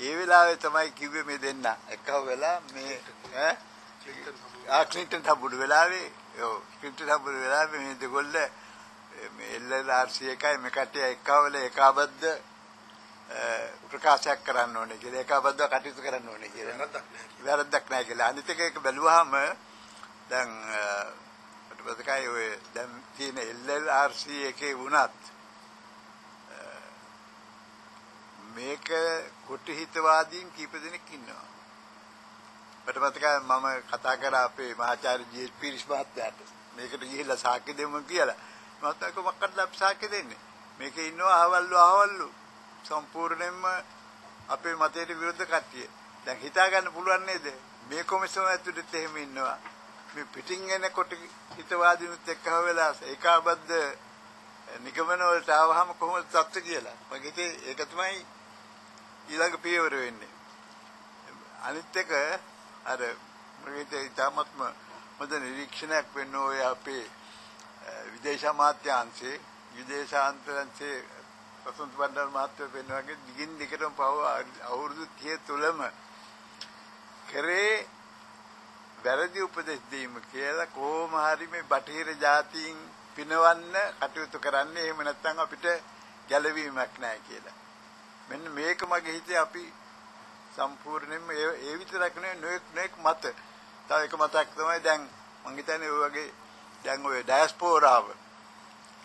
ඒ වෙලාවේ තමයි කිව්වේ මේ දෙන්න එකව වෙලා මේ ඈ ආ ක්ලින්ටන් හම්බුන වෙලාවේ ඔව් ක්ලින්ටන් හම්බුන වෙලාවේ මේ දෙගොල්ල මේ LLRC එකයි මේ කට්ටිය එකවල ඒකාබද්ධ ප්‍රකාශයක් කරන්න ඕනේ කියලා ඒකාබද්ධව කටයුතු කරන්න ඕනේ කියලා. වැරද්දක් නැහැ. කියලා. අනිත් එක ඒක බැලුවාම දැන් මට මතකයි ඔය දැන් තියෙන LLRC එකේ වුණත් මේක කොටි හිතවාදීන් කීප දෙනෙක් ඉන්නවා. මට මතකයි මම කතා කරා අපේ මහාචාර්ය ජී.එස්. පීරිස් මහත්තයාට මේකට ගිහිල්ලා සාක්ෂි දෙමු කියලා. මහත්තයා කිව්වා මොකක්ද අපි සාක්ෂි දෙන්නේ? මේකේ ඉන්නවා අහවල්ලු අහවල්ලු සම්පූර්ණයෙන්ම අපේ මතයට විරුද්ධ කට්ටිය. දැන් හිතා ගන්න පුළුවන් නේද? මේ කොමිසම ඇතුළත එහෙම ඉන්නවා. මේ පිටින් එන කොට හිතවාදීනුත් එක්කව වෙලා ඒකාබද්ධ නිගමන වලට ආවහම කොහොමද තත්ත්ව කියලා. මම හිතේ ඒක තමයි ඊළඟ පියවර වෙන්නේ. අනිත් එක අර මම හිතේ ඉතාමත්ම හොඳ නිරීක්ෂණයක් වෙන්න ඔය අපේ විදේශ අමාත්‍යාංශේ විදේශාන්තරංශේ වසන්ත බණ්ඩාර මහත්තයෝ පෙන්වගේ දිගින් දිගටම පව අවුරුදු 30 තුලම කරේ වැරදි උපදෙස් දීම කියලා කොහොම හරි මේ බටහිර ජාතීන් පිනවන්න කටයුතු කරන්නේ එහෙම නැත්නම් අපිට ගැළවීමක් නැහැ කියලා. මෙන්න මේක මගේ හිතේ අපි සම්පූර්ණයෙන්ම ඒ ඒ විතරක් නෙවෙයි නොඑක් නොඑක් මත. තව එක මතක් තමයි දැන් මං හිතන්නේ ඔය වගේ දැන් ඔය ඩයස්පෝරාව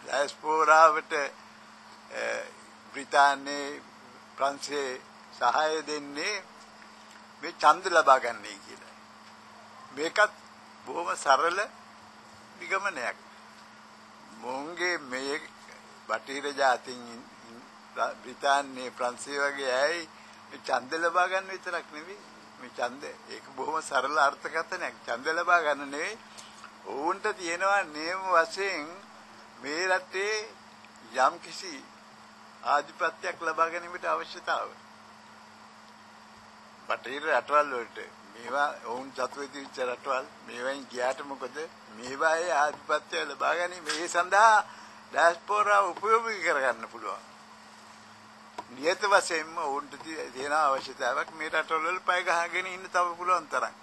ඩයස්පෝරාවට බ්‍රිතාන්‍යයේ ප්‍රංශයේ සහාය දෙන්නේ මේ ඡන්ද ලබා ගන්නයි කියලා. මේකත් බොහොම සරල නිගමනයක්. මොන්ගේ මේ බටහිර ජාතින් බ්‍රිතාන්‍යයේ ප්‍රංශය වගේ ඇයි? මේ ඡන්ද ලබා ගන්න විතරක් නෙවෙයි. මේ ඡන්ද ඒක බොහොම සරල අර්ථකථනයක්. ඡන්ද ලබා ගන්න නෙවෙයි. ඔවුන්ට තියෙනවා නියම වශයෙන් මේ රටේ යම් කිසි ආධිපත්‍යයක් ලබා ගැනීමට අවශ්‍යතාව. බටහිර රටවල් වලට මේවා ඔවුන් සතු වෙච්ච රටවල් මේවෙන් ගියාට මොකද? මේවායේ ආධිපත්‍ය ලබා ගැනීම. ඒ සඳහා ඩයස්පෝරා උපයෝගී කරගන්න පුළුවන්. නියත වශයෙන්ම ඔවුන්ට තියෙන අවශ්‍යතාවයක් මේ රටවල වල පය ගහගෙන ඉන්න තව පුළුවන් තරම්.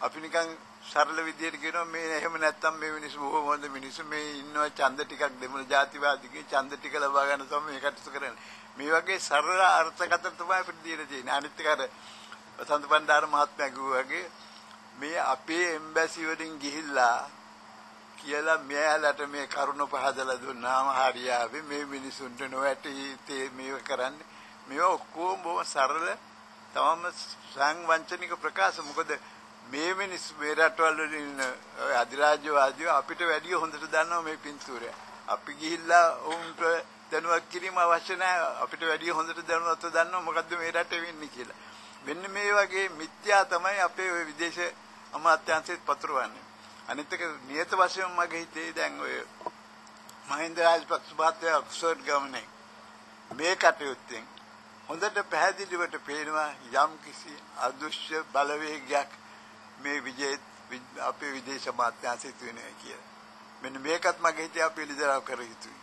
අපි නිකන් සරල විදියට කියනවා මේ එහෙම නැත්තම් මේ මිනිස්සු බොහොම හොඳ මිනිස්සු මේ ඉන්නවා ඡන්ද ටිකක් දෙමළ ජාතිවාදීගේ ඡන්ද ටික ලබා ගන්න තමයි මේ කටයුතු කරන්නේ. මේ වගේ සරල අර්ථකථන තමයි අපිට දීලා තියෙන්නේ. අනිත් එක අර වසන්ත බණ්ඩාර මහත්මයා කිව්වා වගේ මේ අපේ එම්බැසි වලින් ගිහිල්ලා කියලා මෙයාලට මේ කරුණ පහදලා දුන්නාම හරියාවේ මේ මිනිසුන්ට නොවැටි මේව කරන්නේ. මේවා ඔක්කොම බොහොම සරල තමම සංවංචනික ප්‍රකාශ මොකද මේ මිනිස් මේ රටවල් වල ඉන්න අධිරාජ්‍යවාදීෝ අපිට වැඩිය හොඳට දන්නවා මේ පින්තූරය. අපි ගිහිල්ලා උන්ට දැනුවත් කිරීම අවශ්‍ය නැහැ. අපිට වැඩිය හොඳට දැනුවත්ව දන්නවා මොකද්ද මේ රටේ වෙන්නේ කියලා. මෙන්න මේ වගේ මිත්‍යා තමයි අපේ ওই විදේශ අමාත්‍යාංශෙත් පතුරවන්නේ. අනිත් එක නියත වශයෙන්ම මගේ හිතේ දැන් ඔය මහින්ද රාජපක්ෂ මහත්තයා ඔක්ස්ෆර්ඩ් ගමනේ මේ කටයුත්තෙන් හොඳට පැහැදිලිවට පේනවා යම් කිසි අදෘශ්‍ය බලවේගයක් මේ විජේ අපේ විදේශ මාත්‍යාංශය තුනේ කියලා. මෙන්න මේකත් මගේ හිතේ අපි ලිදරව් කර යුතුයි.